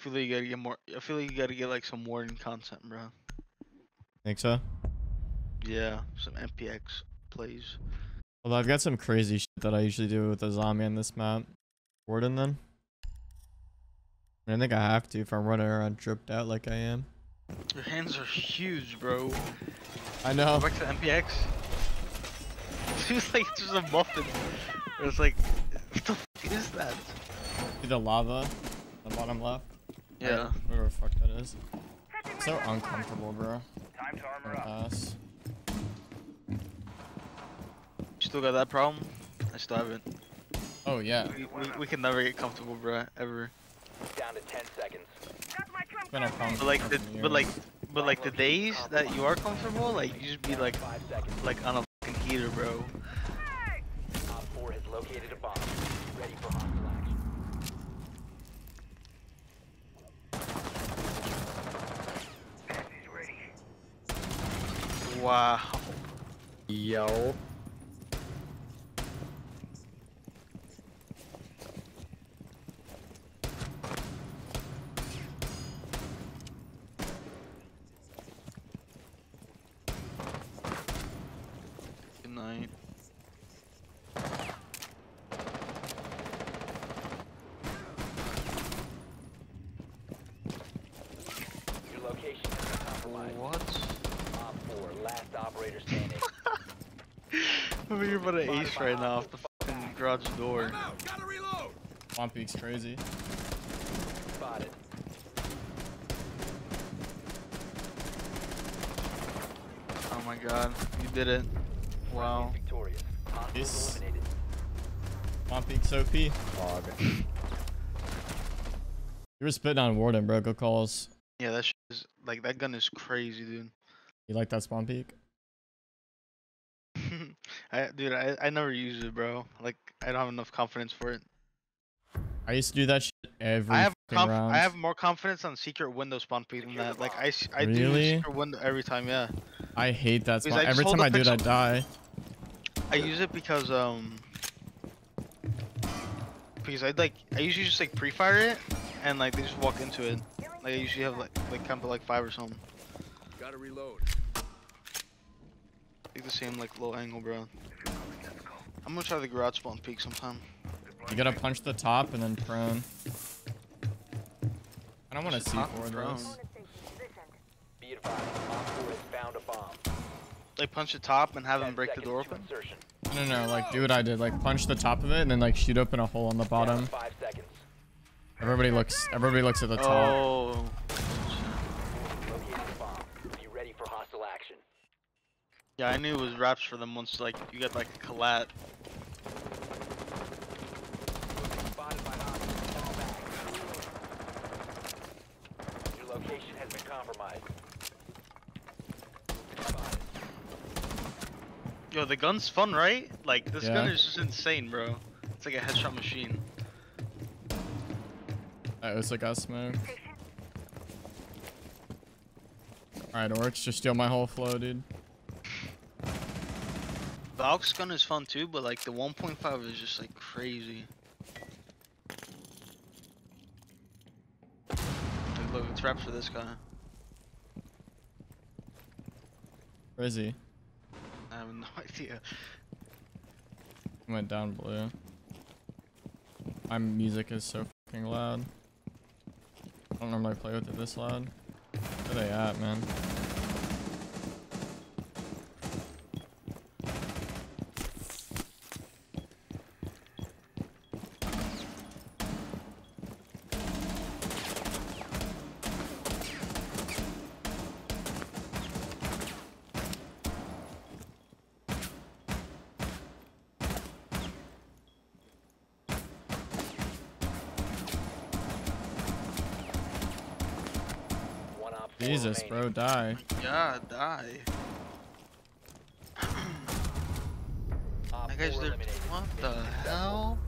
I feel like you gotta get more. I feel like you gotta get like some warden content, bro. Think so? Yeah, some MPX plays. Although I've got some crazy shit that I usually do with a zombie on this map. Warden then? I think I have to if I'm running around dripped out like I am. Your hands are huge, bro. I know. Go back to MPX. It was like just a muffin. It was like, what the fuck is that? See the lava? The bottom left? Yeah. Whatever the fuck that is. So uncomfortable, bro. Time to armor up. Pass. You still got that problem? I still haven't. Oh yeah. We, we, we can never get comfortable, bro. Ever. Down to 10 seconds. It's been a problem. But like the, fucking but like, but like the days that you are comfortable, like you just be like, like on a fucking heater, bro. Op 4 has located a bomb. Be ready for hostile action. Wow. Yo. Good night. Your location has been compromised. What? Op 4, last operator standing. I'm here about an ace right now off the fucking garage door. Spawn peek's crazy. Spotted. Oh my god, you did it. Wow. Victorious. Hostile Yes. eliminated. Spawn peek's OP. Fog. You were spitting on Warden, bro. Go calls. Yeah, that shit is like that gun is crazy, dude. You like that Swamp Peak? I, dude, I, I never use it, bro. Like, I don't have enough confidence for it. I used to do that shit every I have conf- round. I have more confidence on secret window spawn peek than that. Like, I do Really? secret window every time. Yeah, I hate that Because spot. I just Every time I do it, I die. I use it because um, because I like I usually just like pre-fire it, and like they just walk into it. Like I usually have like like count to like five or something. Gotta reload. Like the same like low angle, bro. I'm gonna try the garage spawn peek sometime. You gotta punch the top and then prone. I don't want to see top for and this. Be advised, Op 4 has found a bomb. Like punch the top and have 10 them break the door open. Insertion. No, no, no. Like, do what I did. Like, punch the top of it and then like shoot open a hole on the bottom. Everybody looks. Everybody looks at the top. Oh, Located a bomb. Be ready for hostile action. yeah, I knew it was wraps for them once like you get like a collat. Spotted by hostiles. Fall back. Your location has been compromised. Yo, the gun's fun, right? Like this gun is just insane, bro. It's like a headshot machine. That was like a smoke. Alright, Orcs, just steal my whole flow, dude. The aux gun is fun too, but like the 1.5 is just like crazy. Like, look, it's wraps for this guy. Where is he? I have no idea. He went down blue. My music is so fucking loud. I don't normally play with it this loud. Where they at, man? Jesus, bro, die. God, die. Op That guy's four there. What the hell?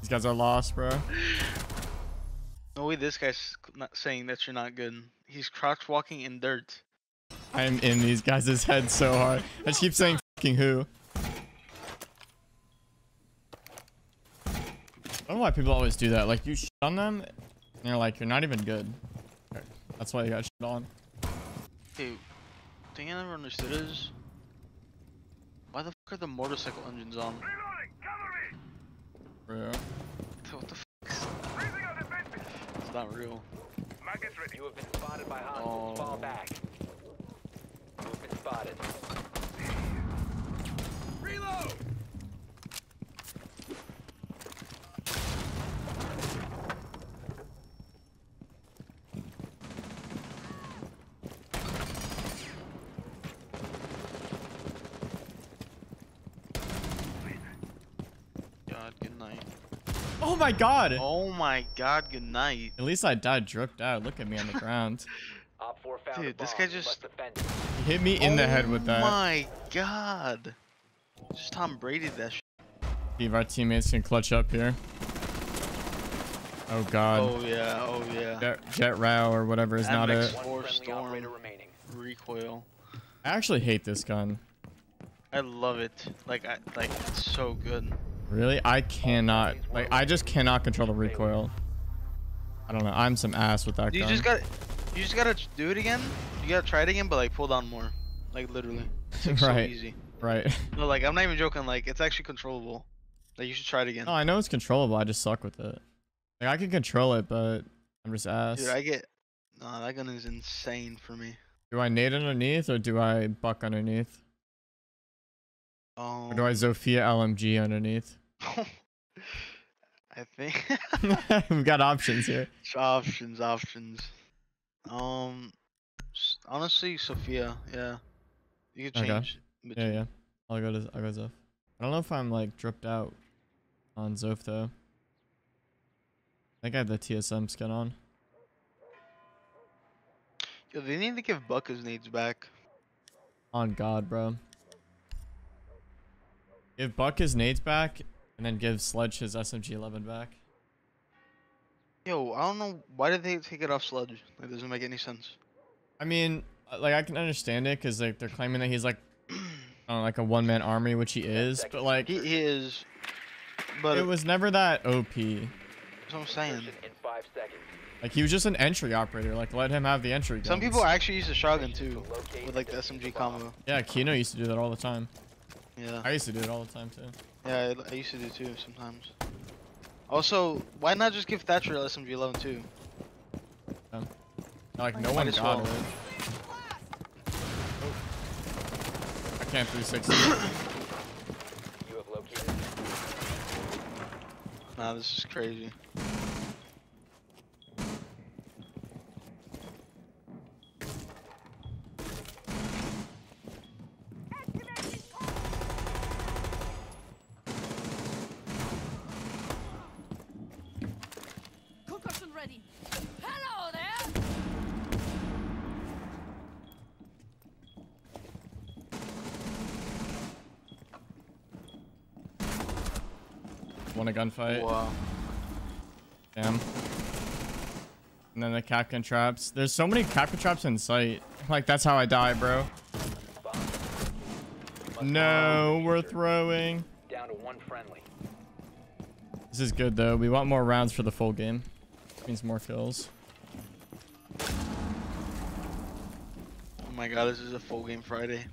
These guys are lost, bro. No way, this guy's not saying that you're not good. He's crouch walking in dirt. I am in these guys' heads so hard. I just keep saying fucking who. I don't know why people always do that. Like you shit on them, and you're like, you're not even good. That's why you got shit on. Dude, thing I never understood is why the fuck are the motorcycle engines on? Bro. What the fuck? It's not real. You have been spotted by hostiles. Oh. Fall Oh. back. You have been spotted. God, good night. Oh my god! Oh my god, good night. At least I died dripped out. Look at me on the ground. Op 4 found Dude, this guy just- must defend it. He hit me in the head with Oh that. my god. Just Tom Brady that shit. if our teammates can clutch up here. Oh god. Oh yeah, oh yeah. Jet, Jet Row or whatever is not MX. it. One Or friendly storm. remaining. Recoil. I actually hate this gun. I love it. Like I like it's so good. Really? I cannot. Like, I just cannot control the recoil. I don't know. I'm some ass with that You gun. just got you just gotta do it again. You gotta try it again, but like pull down more. Like literally. It's like, so Right. easy. right. No, like I'm not even joking. Like it's actually controllable. Like you should try it again. Oh, I know it's controllable. I just suck with it. Like, I can control it, but I'm just ass. Dude, I get. Nah, that gun is insane for me. Do I nade underneath or do I buck underneath? Um, Or do I Zofia LMG underneath? I think We've got options here. options, options. Um, honestly, Zofia, yeah, you can Okay. change. Yeah, yeah. I'll go to I'll go Zof. I don't know if I'm like dripped out on Zof though. I think I have the TSM skin on. Yo, they need to give Buck his nades back. On God, bro. Give Buck his nades back, and then give Sledge his SMG 11 back. Yo, I don't know why did they take it off Sledge. That doesn't make any sense. I mean, uh, like I can understand it because like they're claiming that he's like, I know, like a one man army, which he is. But like, He, he is, but it was never that OP. that's what I'm saying. In 5 seconds. Like he was just an entry operator. Like let him have the entry. Guns. Some people actually use the shotgun too, with like the SMG bomb. combo. Yeah, Kino used to do that all the time. Yeah, I used to do it all the time too. yeah, I, I used to do too sometimes. Also, why not just give Thatcher SMG 11 too? Like no Might one as got well. it. Oh. I can't 360. You have. Nah, this is crazy. Won a gunfight. Wow. Damn. And then the Kapkan traps. There's so many Kapkan traps in sight. Like that's how I die, bro. No, we're throwing. Down to one friendly. This is good though. We want more rounds for the full game. Means more kills. Oh my god, this is a full game Friday.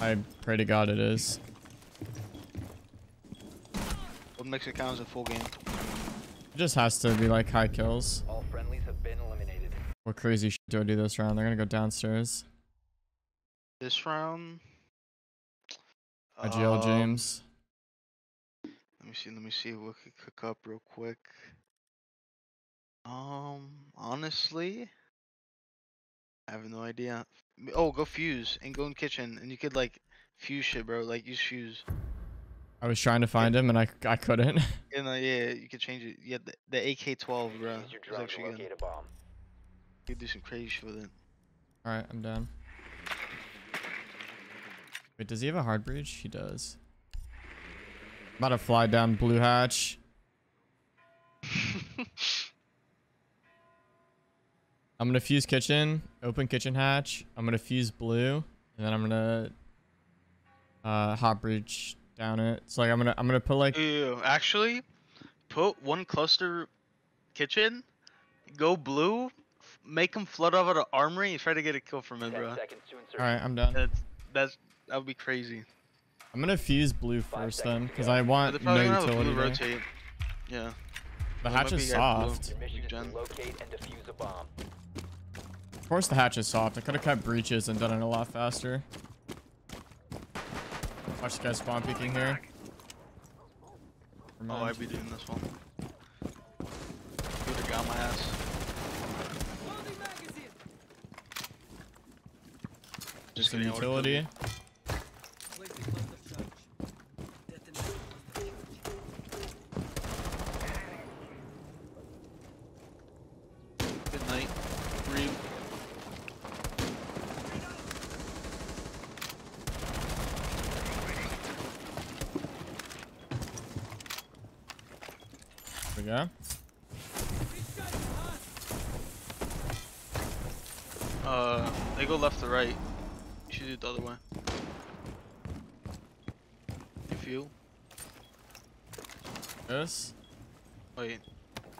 I pray to God it is. What makes it count a full game? It just has to be like high kills. All friendlies have been eliminated. What crazy shit do I do this round? They're gonna go downstairs. This round. IGL um, James. Let me see. Let me see what could cook up real quick. Um, honestly, I have no idea. Oh, go fuse and go in kitchen, and you could like fuse shit, bro. Like use fuse. I was trying to find him and I I couldn't. And uh, yeah, you could change it. Yeah, the, the AK-12, bro. Use your Is drone to locate a bomb. You could do some crazy shit with it. Alright, I'm down. Wait, does he have a hard breach? He does. About to fly down blue hatch. I'm gonna fuse kitchen, open kitchen hatch. I'm gonna fuse blue, and then I'm gonna uh hot breach down it. So like I'm gonna I'm gonna put like Ew, actually, put put one cluster kitchen, go blue, f- make him flood over the armory, and try to get a kill from him, bro. seconds to insertion. All right, I'm done. That's that's that would be crazy. I'm gonna fuse blue first then, because. I They're want no probably gonna have a utility blue there. rotate. Yeah. The Or hatch is you got blue. soft. Your mission is to locate and defuse a bomb. Of course the hatch is soft. I could have kept breaches and done it a lot faster. Watch the guy spawn peeking here. Never Oh. I'd be doing this one. He would've got my ass. Just a kidding, I utility. you. Good night. Reem. There we go. Uh, they go left to right. You should do it the other way. If you This. wait,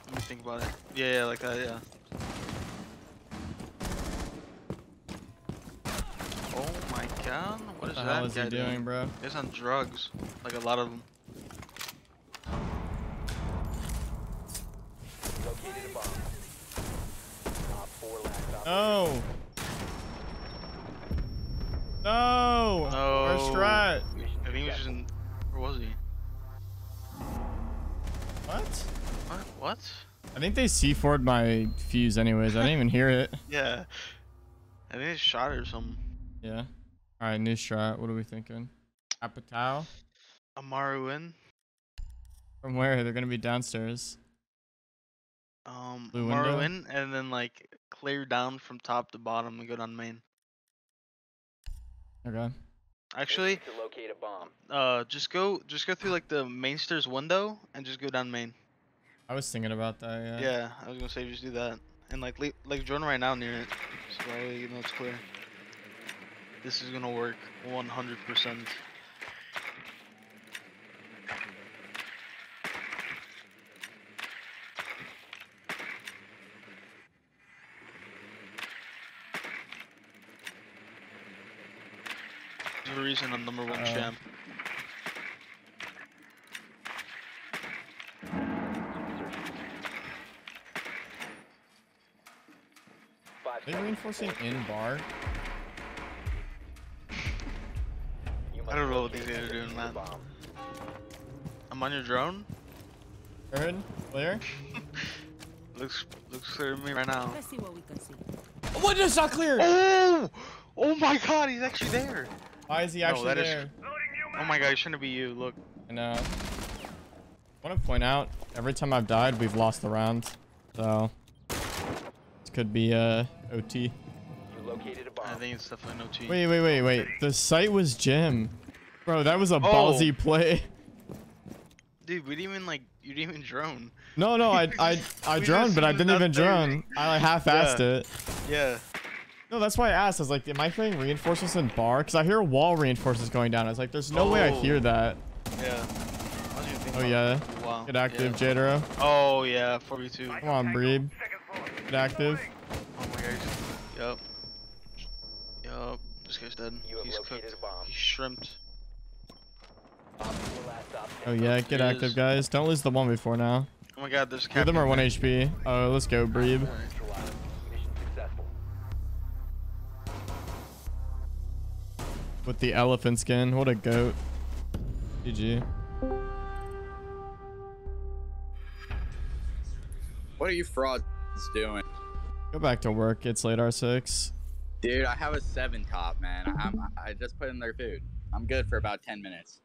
let me think about it. Yeah, yeah, like that. Yeah. Oh my god, what What is that guy he doing? doing, bro? He's on drugs, like a lot of them. Located a bomb. Op 4 last op. No. No. No. Where's Strat? I think he was just in. Where was he? What? What? What? I think they C4'd my fuse anyways. I didn't even hear it. Yeah. I think they shot or something. Yeah. All right, new strat. What are we thinking? Apatow? Amaru in. From where? They're gonna be downstairs. Um, Blue Amaru window? in, and then like clear down from top to bottom and go down main. Okay. Actually, to locate a bomb. uh, just go, just go through like the main stairs window and just go down main. I was thinking about that. Yeah. Yeah, I was gonna say just do that and like le- like join right now near it, so that way you know it's clear. This is gonna work 100%. There's a reason I'm number one Uh, champ. Five They seconds reinforcing in bar. I don't know what these guys are doing, man. I'm on your drone. Heard? Clear? Looks looks clear to me right now. Let's see what we can see. What is not clear? Oh! Oh my god, he's actually there. Why is he No, actually that is- there? Oh my god, it shouldn't be you. Look. I know. I want to point out, every time I've died, we've lost the round. So, this could be uh, OT. You located a bomb. I think it's definitely no cheat. Wait, wait, wait, wait. The site was Jim. Bro, that was a Oh. ballsy play. Dude, we didn't even like you didn't even drone. No, no, I, I, I We droned, but I didn't even thing. drone. I like half-assed Yeah. it. Yeah. No, that's why I asked. I was like, am I hearing reinforcements in bar? Because I hear wall reinforcements going down. I was like, there's no way I Oh. hear that. Yeah. I wasn't even thinking Oh, yeah. that. Wow. Get active, Yeah. Jadero. Oh yeah, 42. Come on, Breeb. Get active. Oh my god. Yep. Yup. Yup. This guy's dead. He's cooked. a. He's shrimped. Op 4 last op. Oh, yeah. Get active, guys. Don't lose the one before now. Oh my god, there's Two of them are 1. HP. Oh, let's go, Breeb. With the elephant skin. What a goat. GG. What are you frauds doing? Go back to work. It's late R6. Dude, I have a seven top, man. I'm, I just put in their food. I'm good for about 10 minutes.